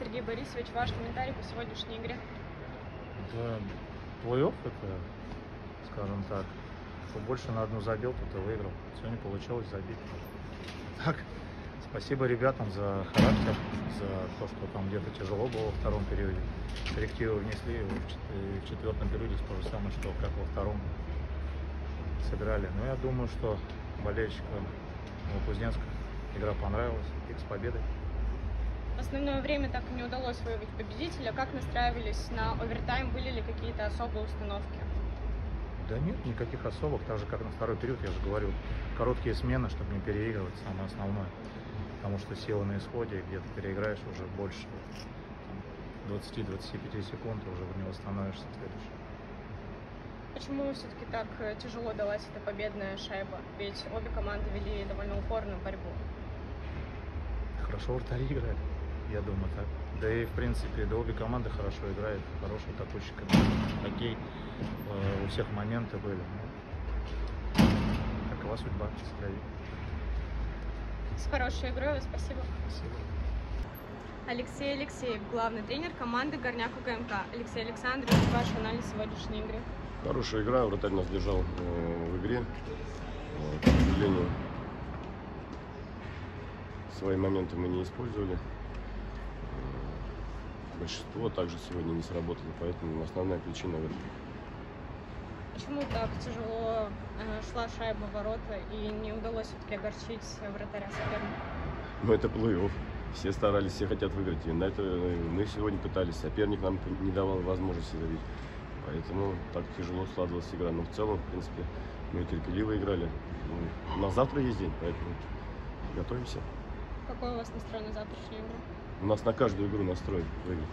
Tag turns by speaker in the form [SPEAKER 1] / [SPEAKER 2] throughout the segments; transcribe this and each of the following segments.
[SPEAKER 1] Сергей Борисович, ваш комментарий по сегодняшней игре.
[SPEAKER 2] Да, плей-офф это, скажем так, кто больше на одну забил, тот и выиграл. Сегодня получилось забить. Так, спасибо ребятам за характер, за то, что там где-то тяжело было во втором периоде. Коррективы внесли, и в чет- и в четвертом периоде то же самое, что как во втором сыграли. Но я думаю, что болельщикам Новокузнецка игра понравилась. Их с победой.
[SPEAKER 1] В основное время так и не удалось выявить победителя. Как настраивались на овертайм? Были ли какие-то особые установки?
[SPEAKER 2] Да нет, никаких особых, так же как на второй период, я же говорил, короткие смены, чтобы не переигрывать, самое основное. Потому что сила на исходе, где-то переиграешь уже больше там, 20-25 секунд, уже не восстановишься следующий.
[SPEAKER 1] Почему все-таки так э, тяжело далась эта победная шайба? Ведь обе команды вели довольно упорную борьбу.
[SPEAKER 2] Хорошо вратари играли, я думаю так. Да и в принципе, да обе команды хорошо играют, хороший атакующий команда. Хоккей, э, у всех моменты были. Ну, Какова судьба, Сыграви.
[SPEAKER 1] С хорошей игрой, спасибо.
[SPEAKER 2] Спасибо.
[SPEAKER 1] Алексей Алексеев, главный тренер команды Горняк УКМК. Алексей Александрович, ваш анализ сегодняшней игры.
[SPEAKER 3] Хорошая игра, вратарь нас держал э, в игре. Вот, к сожалению, свои моменты мы не использовали. Большинство также сегодня не сработало, поэтому основная причина в этом.
[SPEAKER 1] Почему так тяжело э, шла шайба в ворота и не удалось все-таки огорчить вратаря соперника?
[SPEAKER 3] Но это плей-офф. Все старались, все хотят выиграть. И на это э, мы сегодня пытались. Соперник нам не давал возможности забить. Поэтому так тяжело складывалась игра. Но в целом, в принципе, мы терпеливо играли. Ну, на завтра есть день, поэтому готовимся.
[SPEAKER 1] Какой у вас настрой на завтрашнюю игру?
[SPEAKER 3] У нас на каждую игру настроен выиграть.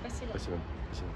[SPEAKER 1] Спасибо.
[SPEAKER 3] Спасибо. Спасибо.